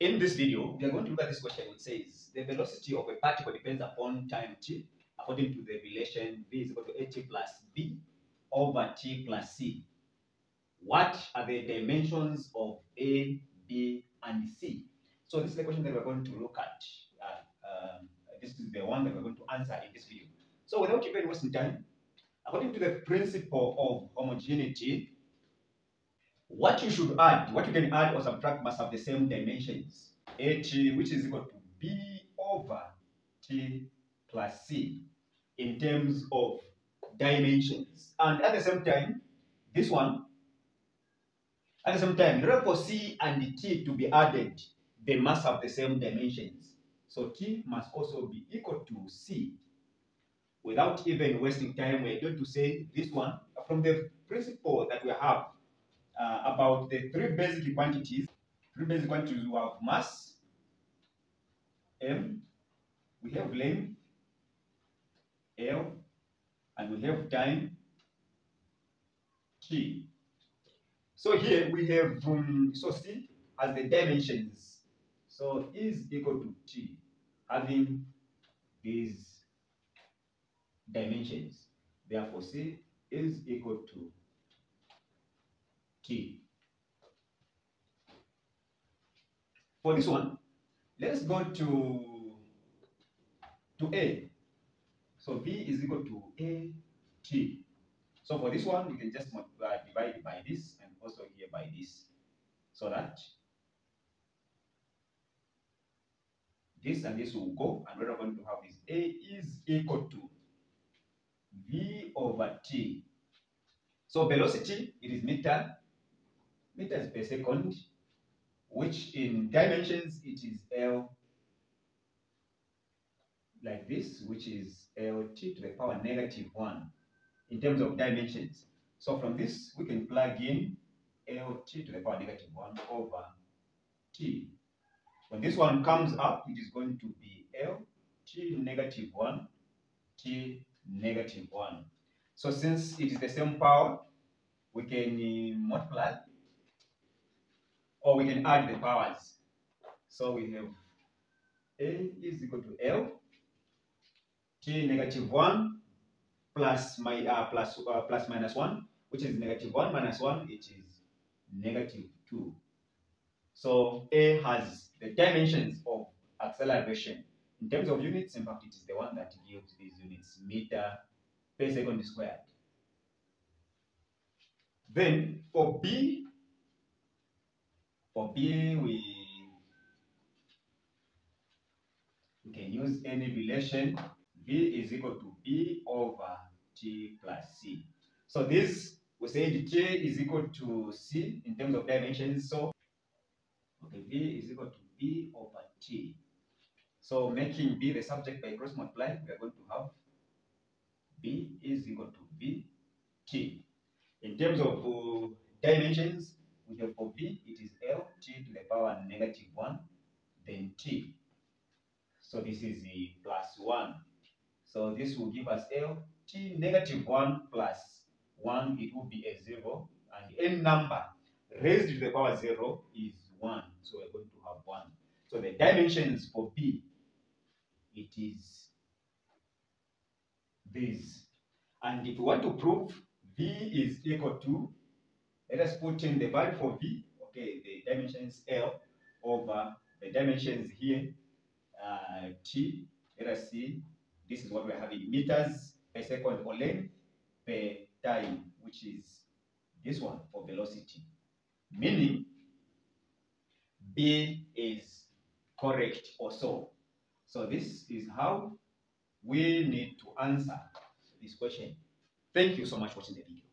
In this video, we are going to look at this question. which says the velocity of a particle depends upon time t according to the relation v is equal to at plus b over t plus c. What are the dimensions of a, b, and c? So this is the question that we're going to look at. Uh, um, this is the one that we're going to answer in this video. So without even wasting time, according to the principle of homogeneity, what you should add, what you can add or subtract must have the same dimensions. At, which is equal to b over t plus c in terms of dimensions. And at the same time, this one, at the same time, in order for c and t to be added, they must have the same dimensions. So t must also be equal to c. Without even wasting time, we're going to say this one from the principle that we have uh, about the three basic quantities. Three basic quantities we have mass, m, we have length, l, and we have time, t. So here we have, um, so c as the dimensions. So is equal to t, having these dimensions. Therefore, c is equal to t. For this one, let's go to to a. So v is equal to a t. So for this one, we can just multiply, divide by this and also here by this. So that this and this will go, and we're going to have is a is equal to v over t. So velocity, it is meter, meters per second, which in dimensions it is L like this, which is LT to the power negative 1 in terms of dimensions. So from this, we can plug in LT to the power negative 1 over T. When this one comes up, it is going to be LT negative 1, T negative 1. So since it is the same power, we can multiply or we can add the powers. So we have A is equal to L, T negative 1 plus, my, uh, plus, uh, plus minus 1, which is negative 1 minus 1, it is negative 2. So A has the dimensions of acceleration. In terms of units, in fact, it is the one that gives these units, meter per second squared. Then for B, B, we, we can use any relation. B is equal to B over T plus C. So this, we said J is equal to C in terms of dimensions. So, okay, B is equal to B over T. So making B the subject by cross multiply, we are going to have B is equal to B T. In terms of uh, dimensions, have for B, it is L T to the power negative 1, then T. So this is the plus 1. So this will give us L T negative 1 plus 1, it will be a 0. And any number raised to the power 0 is 1. So we're going to have 1. So the dimensions for B, it is this. And if we want to prove V is equal to, let us put in the value for V, okay, the dimensions L over the dimensions here, uh, T, let us see, this is what we're having, meters per second or length per time, which is this one for velocity. Meaning, B is correct also. So this is how we need to answer this question. Thank you so much for watching the video.